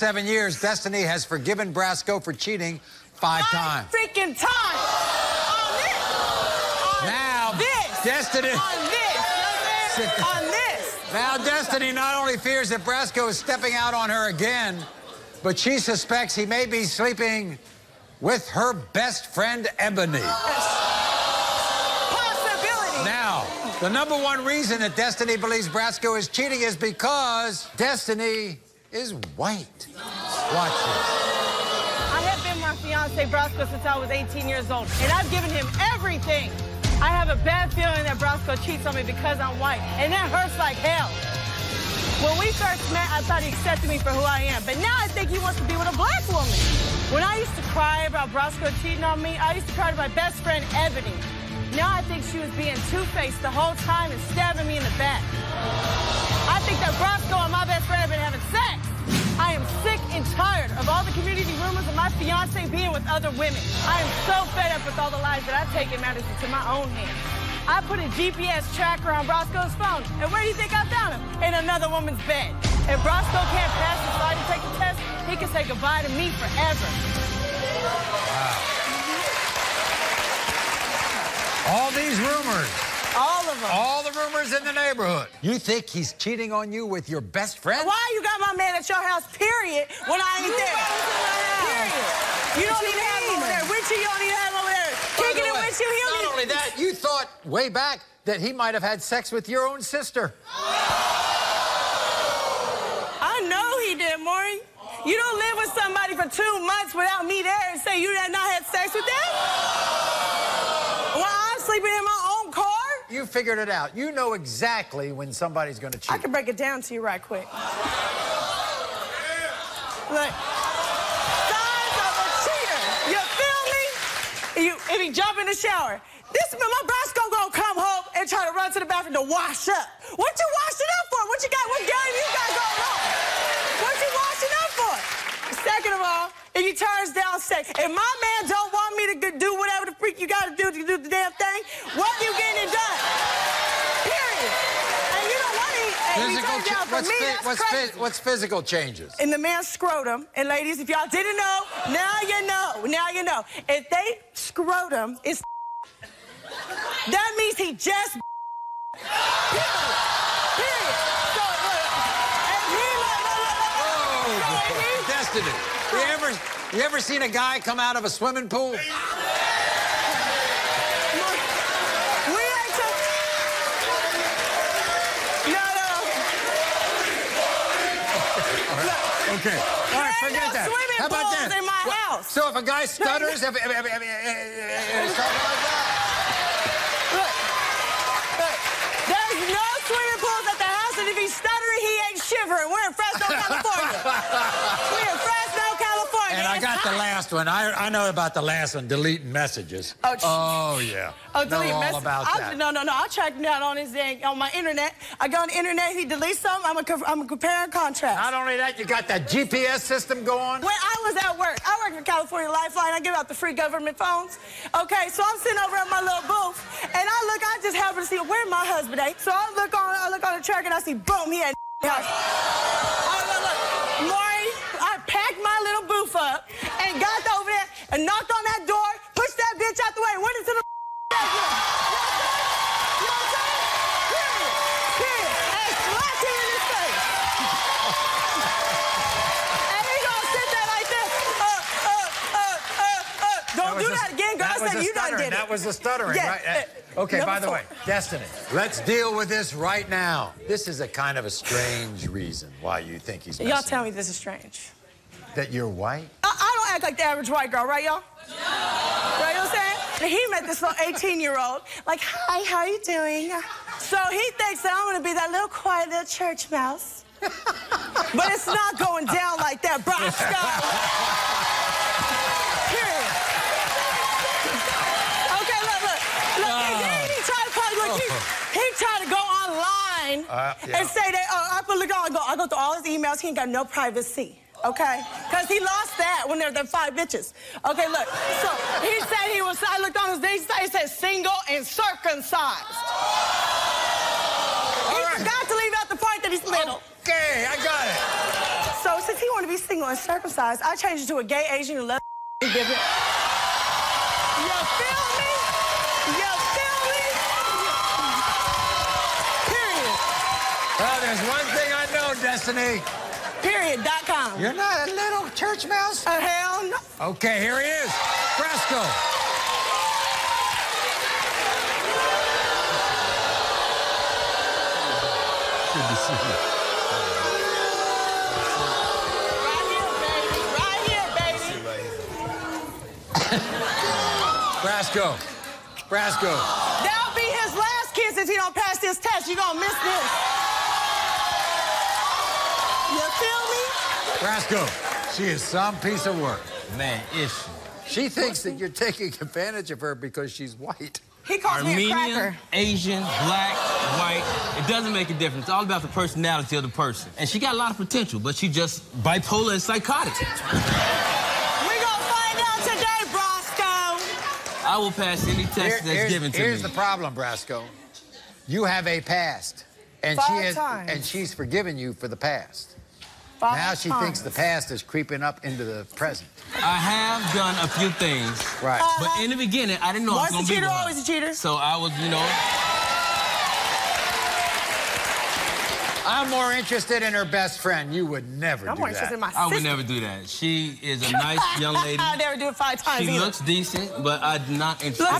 seven years, Destiny has forgiven Brasco for cheating five times. freaking time. On this. On Now, this. Destiny. On this. On this. Now, Destiny not only fears that Brasco is stepping out on her again, but she suspects he may be sleeping with her best friend, Ebony. Possibility. Now, the number one reason that Destiny believes Brasco is cheating is because Destiny is white. Watch. I have been my fiance Brasco since I was 18 years old, and I've given him everything. I have a bad feeling that Brasco cheats on me because I'm white, and that hurts like hell. When we first met, I thought he accepted me for who I am, but now I think he wants to be with a black woman. When I used to cry about Brasco cheating on me, I used to cry to my best friend Ebony. Now I think she was being two-faced the whole time and stabbing me in the back. I think that Brasco and my best friend have been having sex. I am sick and tired of all the community rumors of my fiance being with other women. I am so fed up with all the lies that I've taken matters into my own hands. I put a GPS tracker on Brasco's phone, and where do you think I found him? In another woman's bed. If Brasco can't pass his lie to take the test, he can say goodbye to me forever. All these rumors, All of them. all the rumors in the neighborhood. You think he's cheating on you with your best friend? Why you got my man at your house, period, when I ain't there? Period. You don't need to have him over there with you. You don't need to have him over there kicking it with you. He don't need- only that, you thought way back that he might have had sex with your own sister. I know he did, Maury. You don't live with somebody for two months without me there and say you have not had sex with them? While I'm sleeping in my own car? You figured it out. You know exactly when somebody's going to cheat. I can break it down to you right quick. Look. Signs of a cheater. You feel me? You, if he jump in the shower, this man, my Brasco gonna come home and try to run to the bathroom to wash up. What you washing up for? What you got? What game you got going on? What you washing up for? Second of all, if he turns down sex, if my man don't want me to do whatever the freak you gotta do to do the damn thing, what you getting it done? Period. And you know what? He, and he Physical turned cha- down for what's, me. That's what's, crazy what's physical changes? in the man's scrotum. And ladies, if y'all didn't know, now you know. Now you know. If they scrotum is that means he just Period. Period. So, and he, look, look, look, look, look. So, and he- Destiny. You ever, you ever seen a guy come out of a swimming pool? We ain't took. No, no. Okay. All right, forget no that. swimming How about pools that? in my What- house. So if a guy stutters, if, if, if, if, if, if, something like that. Look, look, there's no swimming pools at the house, and if he's stuttering, he ain't shivering. We're in Fresno, California. We're in Fresno, California. And I It's got the last one. I, I know about the last one, deleting messages. Oh, Oh, yeah. Oh, know delete all messages. about I'll- that. No, no, no. I'll track him down on his dang, on my internet. I go on the internet, he deletes something, I'm gonna I'm compare and contrast. Not only that, you got that GPS system going. When I was at work, I work for California Lifeline. I give out the free government phones. Okay, so I'm sitting over at my little booth, and I look, I just happen to see where my husband at. So I look on, I look on the track, and I see, boom, he had house. I look, look, Maury, I packed my little booth up and got over there and knocked on that door, pushed that bitch out the way, and went into the bedroom. You know what I'm saying? Period. Period. And slapped him in his face. And he gonna sit there like this. Uh, uh, uh, uh, uh. Don't was do a- that again, girl. That I was said the you done stuttering. did. That was the stuttering, Yeah, right? uh, okay, number by the four. way, Destiny, let's deal with this right now. This is a kind of a strange reason why you think he's Y'all tell me this is strange. that you're white. I, I don't act like the average white girl, right, y'all? Right, you know what I'm saying? He met this little 18-year-old, like, hi, how you doing? So he thinks that I'm gonna be that little quiet little church mouse. but it's not going down like that, Brasco. Period. Okay, look, look. Look, and then he tried to call, look, he, tried to go online Uh, yeah. and say that, oh, I put, look, I go, I go through all his emails, he ain't got no privacy. Okay? Because he lost that when there were five bitches. Okay, look. So he said he was, I looked on his name, he said single and circumcised. He right. forgot to leave out the part that he's little. Okay, I got it. So since he want to be single and circumcised, I changed it to a gay Asian who loves. You feel me? You feel me? Period. Well, there's one thing I know, Destiny. Period.com. You're not a little church mouse? Uh, hell no. Okay, here he is. Brasco. Good to see you. Right here, baby. Right here, baby. Brasco. Brasco. That'll be his last kiss if he don't pass this test. You're gonna miss this. Brasco. She is some piece of work. Man, is she? She thinks that you're taking advantage of her because she's white. He calls me a Armenian, cracker. Asian, black, white. It doesn't make a difference. It's all about the personality of the person. And she got a lot of potential, but she just bipolar and psychotic. We're gonna find out today, Brasco. I will pass any test Here- that's here's, given to here's me. the problem, Brasco. You have a past, and she Five is, times. and she's forgiven you for the past. Five now she times. thinks the past is creeping up into the present. I have done a few things. Right. Uh, But in the beginning, I didn't know I was gonna a be cheater, with her. always a cheater. So I was, you know, I'm more interested in her best friend. You would never I'm do more that. interested in my sister. I would never do that. She is a nice young lady. I'll never do it five times She either. looks decent, but I'm not interested. Look, in